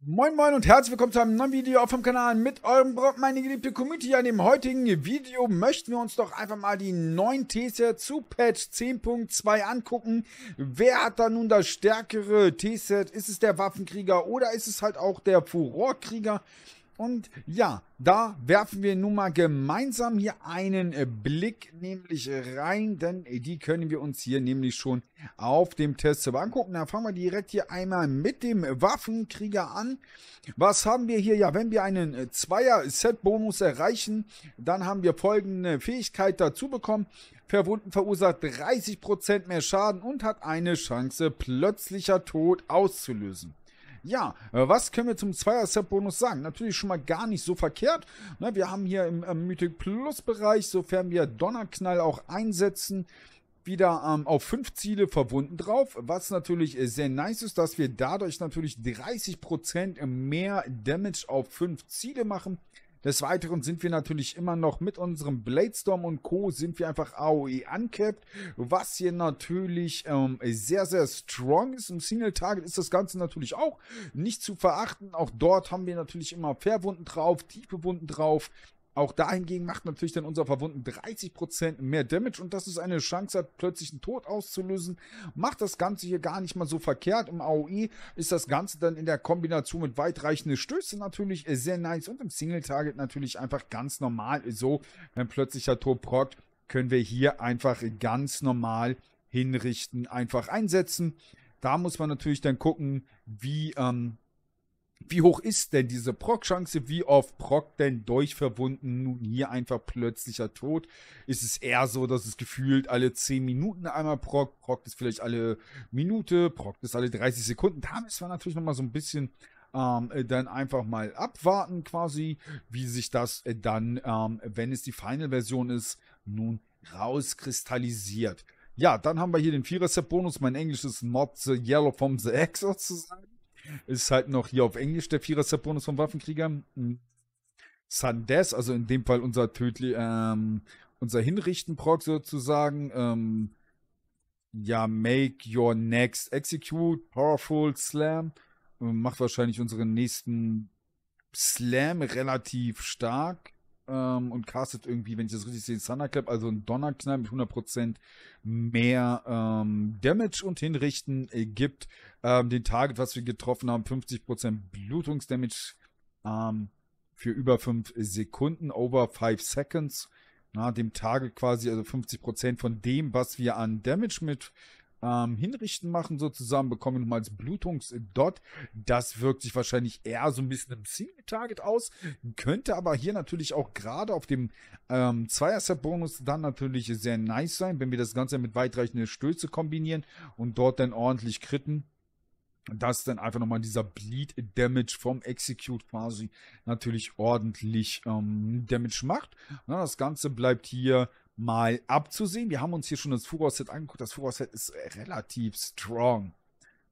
Moin Moin und herzlich willkommen zu einem neuen Video auf dem Kanal mit eurem Brock, meine geliebte Community. An dem heutigen Video möchten wir uns doch einfach mal die neuen T-Set zu Patch 10.2 angucken. Wer hat da nun das stärkere T-Set? Ist es der Waffenkrieger oder ist es halt auch der Furorkrieger? Und ja, da werfen wir nun mal gemeinsam hier einen äh, Blick nämlich rein, denn äh, die können wir uns hier nämlich schon auf dem Test angucken. Da fangen wir direkt hier einmal mit dem Waffenkrieger an. Was haben wir hier? Ja, wenn wir einen äh, Zweier-Set-Bonus erreichen, dann haben wir folgende Fähigkeit dazu bekommen. Verwunden verursacht 30% mehr Schaden und hat eine Chance, plötzlicher Tod auszulösen. Ja, äh, was können wir zum Zweier-Set-Bonus sagen? Natürlich schon mal gar nicht so verkehrt. Ne, wir haben hier im, im Mythic Plus-Bereich, sofern wir Donnerknall auch einsetzen, wieder ähm, auf fünf Ziele verwunden drauf, was natürlich sehr nice ist, dass wir dadurch natürlich 30% mehr Damage auf fünf Ziele machen. Des Weiteren sind wir natürlich immer noch mit unserem Bladestorm und Co. sind wir einfach AOE uncapped, was hier natürlich ähm, sehr, sehr strong ist. Im Single-Target ist das Ganze natürlich auch nicht zu verachten. Auch dort haben wir natürlich immer Fairwunden drauf, tiefe Wunden drauf. Auch dahingegen macht natürlich dann unser Verwunden 30% mehr Damage und das ist eine Chance hat, plötzlich einen Tod auszulösen. Macht das Ganze hier gar nicht mal so verkehrt. Im AOE ist das Ganze dann in der Kombination mit weitreichenden Stößen natürlich sehr nice und im Single-Target natürlich einfach ganz normal. So, wenn plötzlicher Tod prockt, können wir hier einfach ganz normal hinrichten, einfach einsetzen. Da muss man natürlich dann gucken, wie ähm, wie hoch ist denn diese Proc-Chance? Wie oft Proc denn durchverwunden nun hier einfach plötzlicher Tod? Ist es eher so, dass es gefühlt alle 10 Minuten einmal Proc, Proc ist vielleicht alle Minute, Proc ist alle 30 Sekunden? Da müssen wir natürlich nochmal so ein bisschen ähm, dann einfach mal abwarten quasi, wie sich das dann, ähm, wenn es die Final-Version ist, nun rauskristallisiert. Ja, dann haben wir hier den Vierer-Set-Bonus. Mein Englisch ist not the yellow from the sozusagen. Ist halt noch hier auf Englisch der Vierer-Set-Bonus vom Waffenkrieger. Hm. Sandes, also in dem Fall unser tödlich, ähm, unser Hinrichten-Proc sozusagen. Ähm, ja, make your next execute, powerful slam. Macht wahrscheinlich unseren nächsten Slam relativ stark ähm, und castet irgendwie, wenn ich das richtig sehe, Thunderclap, also ein Donnerknall mit 100% mehr ähm, Damage und Hinrichten äh, gibt. Ähm, den Target, was wir getroffen haben, 50% Blutungsdamage ähm, für über 5 Sekunden, over 5 Seconds. Na, dem Target quasi, also 50% von dem, was wir an Damage mit ähm, Hinrichten machen sozusagen, bekommen wir nochmal als Blutungsdot. Das wirkt sich wahrscheinlich eher so ein bisschen im Single-Target aus, könnte aber hier natürlich auch gerade auf dem ähm, Zweier-Set-Bonus dann natürlich sehr nice sein, wenn wir das Ganze mit weitreichenden Stöße kombinieren und dort dann ordentlich kritten dass dann einfach nochmal dieser Bleed Damage vom Execute quasi natürlich ordentlich ähm, Damage macht. Na, das Ganze bleibt hier mal abzusehen. Wir haben uns hier schon das Furor-Set angeguckt. Das Furor-Set ist relativ strong.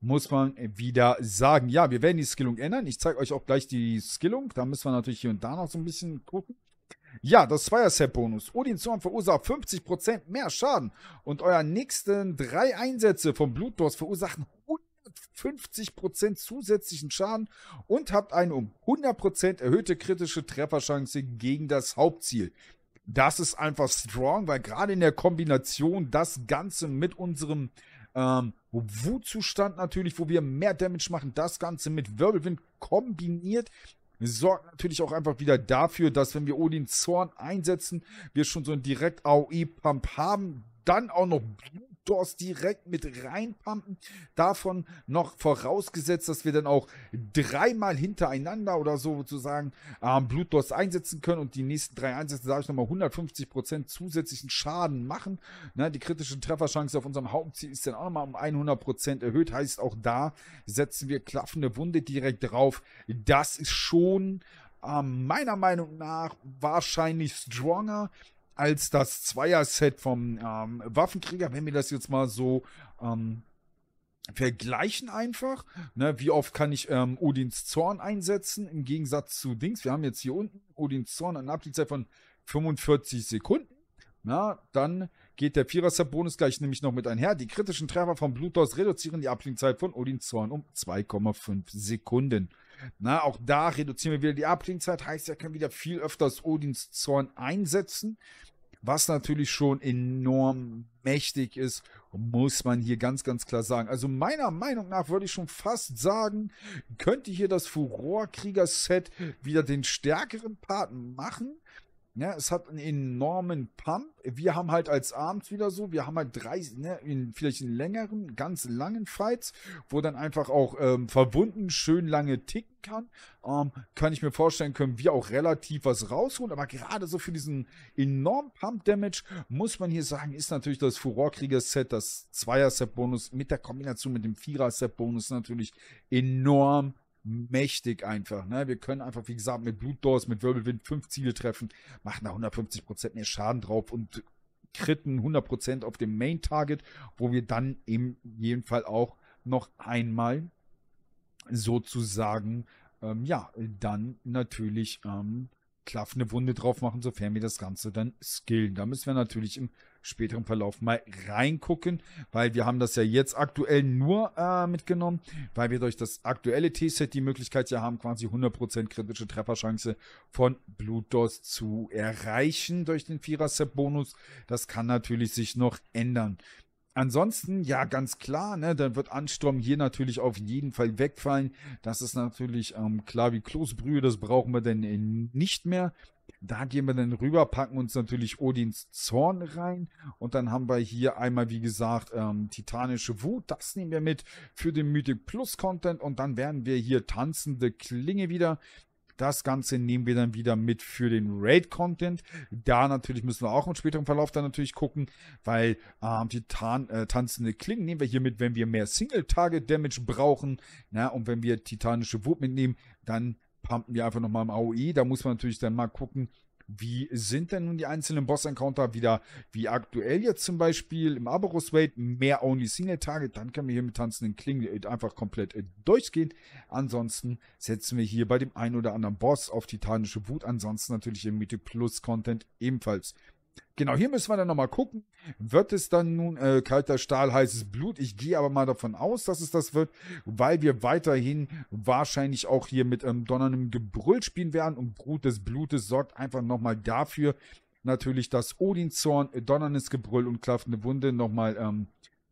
Muss man wieder sagen. Ja, wir werden die Skillung ändern. Ich zeige euch auch gleich die Skillung. Da müssen wir natürlich hier und da noch so ein bisschen gucken. Ja, das Zweier-Set-Bonus. Odin Zorn verursacht 50% mehr Schaden. Und euer nächsten drei Einsätze vom Blutdurst verursachen 150% zusätzlichen Schaden und habt eine um 100% erhöhte kritische Trefferchance gegen das Hauptziel das ist einfach strong, weil gerade in der Kombination das Ganze mit unserem ähm, Wutzustand natürlich, wo wir mehr Damage machen, das Ganze mit Wirbelwind kombiniert, sorgt natürlich auch einfach wieder dafür, dass wenn wir Odin Zorn einsetzen, wir schon so einen direkt AOE-Pump haben, dann auch noch Blut Blutdurst direkt mit reinpumpen. Davon noch vorausgesetzt, dass wir dann auch dreimal hintereinander oder so sozusagen ähm, Blutdurst einsetzen können und die nächsten drei Einsätze, sage ich nochmal, 150% zusätzlichen Schaden machen. Ne, die kritische Trefferchance auf unserem Hauptziel ist dann auch nochmal um 100% erhöht. Heißt, auch da setzen wir klaffende Wunde direkt drauf. Das ist schon ähm, meiner Meinung nach wahrscheinlich stronger als das Zweier-Set vom ähm, Waffenkrieger, wenn wir das jetzt mal so ähm, vergleichen einfach. Ne, wie oft kann ich ähm, Odins Zorn einsetzen im Gegensatz zu Dings? Wir haben jetzt hier unten Odins Zorn eine Abklingzeit von 45 Sekunden. Na, dann geht der Vierer-Set-Bonus gleich nämlich noch mit einher. Die kritischen Treffer vom Blutdurst reduzieren die Abklingzeit von Odins Zorn um 2,5 Sekunden. Na, auch da reduzieren wir wieder die Abklingzeit. Heißt, er kann wieder viel öfters Odins Zorn einsetzen. Was natürlich schon enorm mächtig ist, muss man hier ganz, ganz klar sagen. Also meiner Meinung nach würde ich schon fast sagen, könnte hier das Furorkrieger-Set wieder den stärkeren Part machen. Ja, es hat einen enormen Pump. Wir haben halt als Abends wieder so, wir haben halt drei, ne, in, vielleicht in längeren, ganz langen Fights, wo dann einfach auch ähm, verwunden schön lange ticken kann. Ähm, kann ich mir vorstellen, können wir auch relativ was rausholen. Aber gerade so für diesen enormen Pump-Damage muss man hier sagen, ist natürlich das Furorkrieger-Set, das Zweier-Set-Bonus mit der Kombination mit dem Vierer-Set-Bonus natürlich enorm mächtig einfach. Ne? Wir können einfach, wie gesagt, mit Blutdors, mit Wirbelwind fünf Ziele treffen, machen da 150% mehr Schaden drauf und kritten 100% auf dem Main-Target, wo wir dann in jedem Fall auch noch einmal sozusagen, ähm, ja, dann natürlich ähm, klaffende Wunde drauf machen, sofern wir das Ganze dann skillen. Da müssen wir natürlich im späteren Verlauf mal reingucken, weil wir haben das ja jetzt aktuell nur äh, mitgenommen, weil wir durch das aktuelle T-Set die Möglichkeit ja haben, quasi 100% kritische Trefferchance von Blutdurst zu erreichen durch den Vierer-Set-Bonus. Das kann natürlich sich noch ändern. Ansonsten, ja, ganz klar, ne, dann wird Ansturm hier natürlich auf jeden Fall wegfallen. Das ist natürlich ähm, klar wie Kloßbrühe, das brauchen wir dann äh, nicht mehr. Da gehen wir dann rüber, packen uns natürlich Odins Zorn rein und dann haben wir hier einmal, wie gesagt, ähm, Titanische Wut. Das nehmen wir mit für den Mythic Plus Content und dann werden wir hier tanzende Klinge wieder. Das Ganze nehmen wir dann wieder mit für den Raid-Content. Da natürlich müssen wir auch im späteren Verlauf dann natürlich gucken, weil ähm, die Tan äh, tanzende Klingen nehmen wir hier mit, wenn wir mehr Single-Target-Damage brauchen. Na, und wenn wir titanische Wut mitnehmen, dann pumpen wir einfach nochmal im AOE. Da muss man natürlich dann mal gucken, wie sind denn nun die einzelnen Boss-Encounter wieder, wie aktuell jetzt zum Beispiel im Aberus Raid, mehr Only Single Target, dann können wir hier mit tanzenden Klingen einfach komplett äh, durchgehen. Ansonsten setzen wir hier bei dem einen oder anderen Boss auf titanische Wut, ansonsten natürlich im Mythic Plus Content ebenfalls. Genau, hier müssen wir dann nochmal gucken. Wird es dann nun äh, kalter Stahl, heißes Blut? Ich gehe aber mal davon aus, dass es das wird, weil wir weiterhin wahrscheinlich auch hier mit ähm, donnerndem Gebrüll spielen werden. Und Brut des Blutes sorgt einfach nochmal dafür, natürlich, dass Odinzorn, donnerndes Gebrüll und klaffende Wunde nochmal ähm,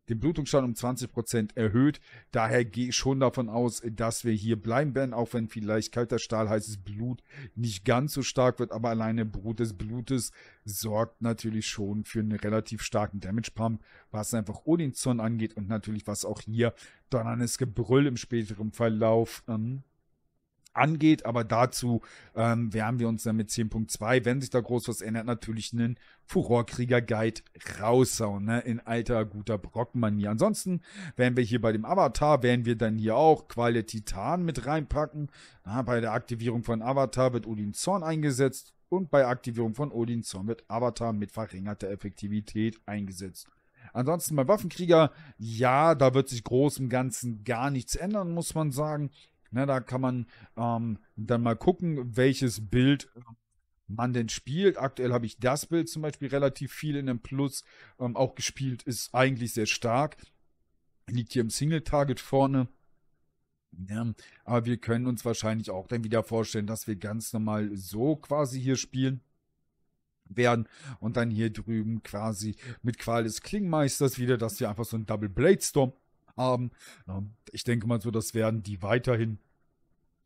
den Blutungsstand um 20% erhöht. Daher gehe ich schon davon aus, dass wir hier bleiben werden, auch wenn vielleicht kalter Stahl, heißes Blut nicht ganz so stark wird, aber alleine Brut des Blutes sorgt natürlich schon für einen relativ starken Damage Pump, was einfach Odinson angeht und natürlich was auch hier donnerndes Gebrüll im späteren Verlauf ähm, angeht, aber dazu ähm, werden wir uns dann mit 10.2, wenn sich da groß was ändert, natürlich einen Furorkrieger-Guide raushauen, ne? in alter, guter Brockenmanier. Ansonsten werden wir hier bei dem Avatar, werden wir dann hier auch Qual Titan mit reinpacken. Na, bei der Aktivierung von Avatar wird Odin Zorn eingesetzt und bei Aktivierung von Odin Zorn wird Avatar mit verringerter Effektivität eingesetzt. Ansonsten bei Waffenkrieger, ja, da wird sich groß im Ganzen gar nichts ändern, muss man sagen. Ne, da kann man ähm, dann mal gucken, welches Bild ähm, man denn spielt. Aktuell habe ich das Bild zum Beispiel relativ viel in dem Plus ähm, auch gespielt, ist eigentlich sehr stark. Liegt hier im Single-Target vorne. Ja, aber wir können uns wahrscheinlich auch dann wieder vorstellen, dass wir ganz normal so quasi hier spielen werden und dann hier drüben quasi mit Qual des Klingmeisters wieder, dass wir einfach so ein Double Blade Storm haben. Ähm, ich denke mal so, das werden die weiterhin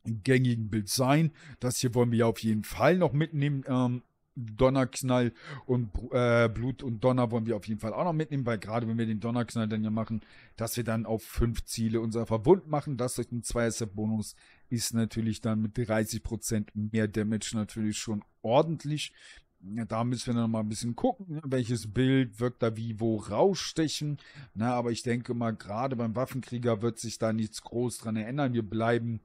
gängigen Bild sein. Das hier wollen wir ja auf jeden Fall noch mitnehmen. Ähm, Donnerknall und äh, Blut und Donner wollen wir auf jeden Fall auch noch mitnehmen, weil gerade wenn wir den Donnerknall dann ja machen, dass wir dann auf fünf Ziele unser Verbund machen, das durch den Zweier-Bonus ist natürlich dann mit 30% mehr Damage natürlich schon ordentlich. Da müssen wir noch mal ein bisschen gucken, ne, welches Bild wirkt da wie wo rausstechen. Na, aber ich denke mal, gerade beim Waffenkrieger wird sich da nichts groß dran erinnern. Wir bleiben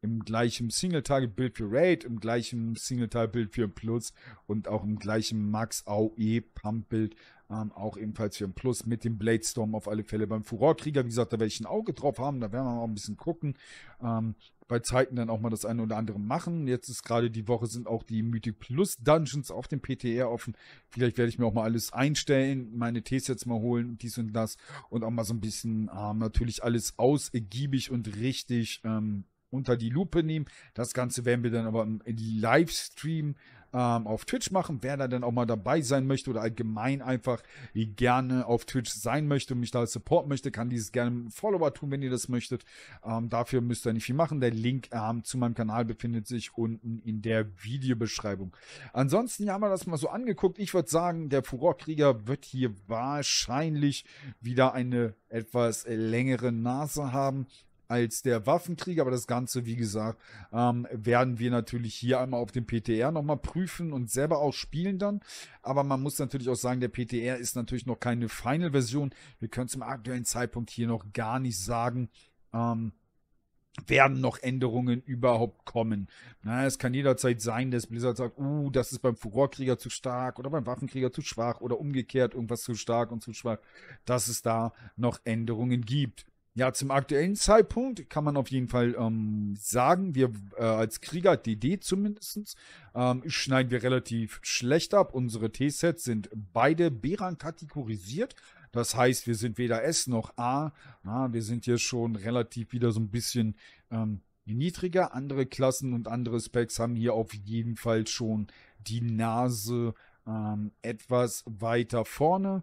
im gleichen Single-Target-Bild für Raid, im gleichen Single-Target-Bild für Plus und auch im gleichen Max-AOE-Pump-Bild ähm, auch ebenfalls für Plus mit dem Bladestorm auf alle Fälle. Beim Furorkrieger, wie gesagt, da werde ich ein Auge drauf haben, da werden wir mal ein bisschen gucken. Ähm, bei Zeiten dann auch mal das eine oder andere machen. Jetzt ist gerade die Woche sind auch die Mythic Plus Dungeons auf dem PTR offen. Vielleicht werde ich mir auch mal alles einstellen, meine T-Sets mal holen, dies und das und auch mal so ein bisschen ähm, natürlich alles ausgiebig und richtig ähm, unter die Lupe nehmen. Das Ganze werden wir dann aber im Livestream ähm, auf Twitch machen. Wer da dann auch mal dabei sein möchte oder allgemein einfach gerne auf Twitch sein möchte und mich da supporten möchte, kann dieses gerne einem Follower tun, wenn ihr das möchtet. Ähm, dafür müsst ihr nicht viel machen. Der Link ähm, zu meinem Kanal befindet sich unten in der Videobeschreibung. Ansonsten haben wir das mal so angeguckt. Ich würde sagen, der Furorkrieger wird hier wahrscheinlich wieder eine etwas längere Nase haben als der Waffenkrieger. Aber das Ganze, wie gesagt, ähm, werden wir natürlich hier einmal auf dem PTR nochmal prüfen und selber auch spielen dann. Aber man muss natürlich auch sagen, der PTR ist natürlich noch keine Final-Version. Wir können zum aktuellen Zeitpunkt hier noch gar nicht sagen, ähm, werden noch Änderungen überhaupt kommen. Na, es kann jederzeit sein, dass Blizzard sagt, uh, das ist beim Furorkrieger zu stark oder beim Waffenkrieger zu schwach oder umgekehrt irgendwas zu stark und zu schwach, dass es da noch Änderungen gibt. Ja, zum aktuellen Zeitpunkt kann man auf jeden Fall ähm, sagen, wir äh, als Krieger DD zumindest ähm, schneiden wir relativ schlecht ab. Unsere T-Sets sind beide B-Rang kategorisiert. Das heißt, wir sind weder S noch A. Na, wir sind hier schon relativ wieder so ein bisschen ähm, niedriger. Andere Klassen und andere Specs haben hier auf jeden Fall schon die Nase ähm, etwas weiter vorne.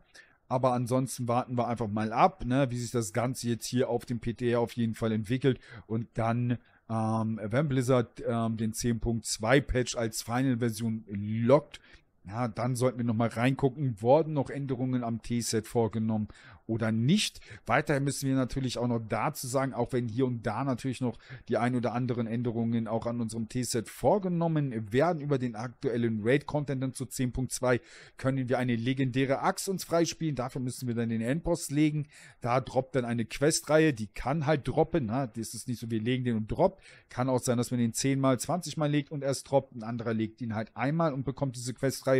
Aber ansonsten warten wir einfach mal ab, ne, wie sich das Ganze jetzt hier auf dem PTR auf jeden Fall entwickelt. Und dann, ähm, wenn Blizzard ähm, den 10.2 Patch als Final-Version lockt, ja, dann sollten wir nochmal reingucken, wurden noch Änderungen am T-Set vorgenommen oder nicht. Weiterhin müssen wir natürlich auch noch dazu sagen, auch wenn hier und da natürlich noch die ein oder anderen Änderungen auch an unserem T-Set vorgenommen werden über den aktuellen Raid-Content dann zu 10.2, können wir eine legendäre Axt uns freispielen. Dafür müssen wir dann den Endboss legen. Da droppt dann eine Questreihe, die kann halt droppen. Na? Das ist nicht so, wir legen den und droppt. Kann auch sein, dass man den 10 mal, 20 mal legt und erst droppt. Ein anderer legt ihn halt einmal und bekommt diese Questreihe.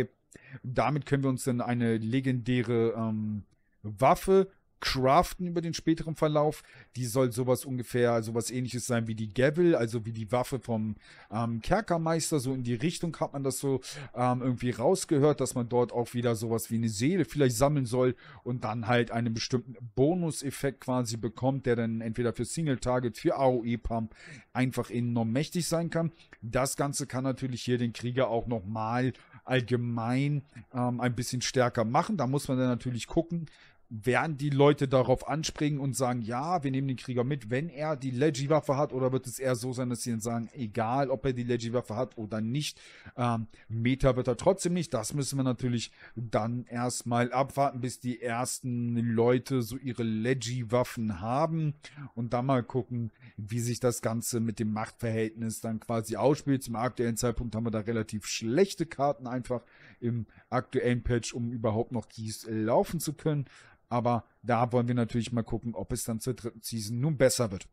Damit können wir uns dann eine legendäre ähm, Waffe craften über den späteren Verlauf. Die soll sowas ungefähr, sowas ähnliches sein wie die Gavel, also wie die Waffe vom ähm, Kerkermeister. So in die Richtung hat man das so ähm, irgendwie rausgehört, dass man dort auch wieder sowas wie eine Seele vielleicht sammeln soll und dann halt einen bestimmten Bonuseffekt quasi bekommt, der dann entweder für Single Target, für AOE Pump einfach enorm mächtig sein kann. Das Ganze kann natürlich hier den Krieger auch nochmal allgemein ähm, ein bisschen stärker machen. Da muss man dann natürlich gucken, werden die Leute darauf anspringen und sagen, ja, wir nehmen den Krieger mit, wenn er die Leggy-Waffe hat, oder wird es eher so sein, dass sie dann sagen, egal, ob er die Leggy-Waffe hat oder nicht, ähm, Meta wird er trotzdem nicht. Das müssen wir natürlich dann erstmal abwarten, bis die ersten Leute so ihre Leggy-Waffen haben und dann mal gucken, wie sich das Ganze mit dem Machtverhältnis dann quasi ausspielt. Zum aktuellen Zeitpunkt haben wir da relativ schlechte Karten einfach im aktuellen Patch, um überhaupt noch dies laufen zu können. Aber da wollen wir natürlich mal gucken, ob es dann zur dritten Season nun besser wird.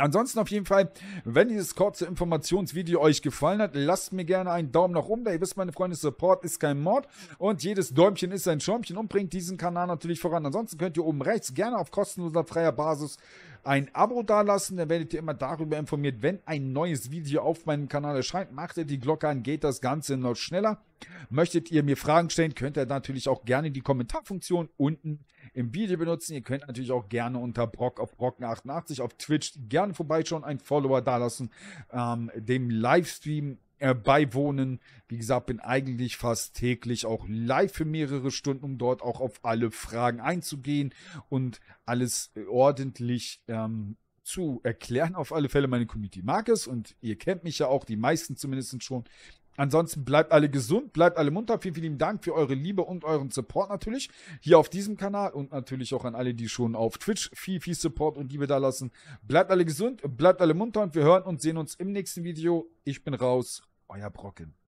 Ansonsten auf jeden Fall, wenn dieses kurze Informationsvideo euch gefallen hat, lasst mir gerne einen Daumen nach oben da. Ihr wisst, meine Freunde, Support ist kein Mord und jedes Däumchen ist ein Schäumchen und bringt diesen Kanal natürlich voran. Ansonsten könnt ihr oben rechts gerne auf kostenloser freier Basis ein Abo dalassen. Dann werdet ihr immer darüber informiert, wenn ein neues Video auf meinem Kanal erscheint. Macht ihr die Glocke an, geht das Ganze noch schneller. Möchtet ihr mir Fragen stellen, könnt ihr natürlich auch gerne die Kommentarfunktion unten im Video benutzen. Ihr könnt natürlich auch gerne unter Brock auf Brocken88 auf Twitch gerne vorbeischauen, einen Follower dalassen, ähm, dem Livestream äh, beiwohnen. Wie gesagt, bin eigentlich fast täglich auch live für mehrere Stunden, um dort auch auf alle Fragen einzugehen und alles ordentlich ähm, zu erklären. Auf alle Fälle, meine Community mag es und ihr kennt mich ja auch, die meisten zumindest schon. Ansonsten bleibt alle gesund, bleibt alle munter. Vielen, vielen Dank für eure Liebe und euren Support natürlich hier auf diesem Kanal und natürlich auch an alle, die schon auf Twitch viel, viel Support und Liebe da lassen. Bleibt alle gesund, bleibt alle munter und wir hören und sehen uns im nächsten Video. Ich bin raus, euer Brocken.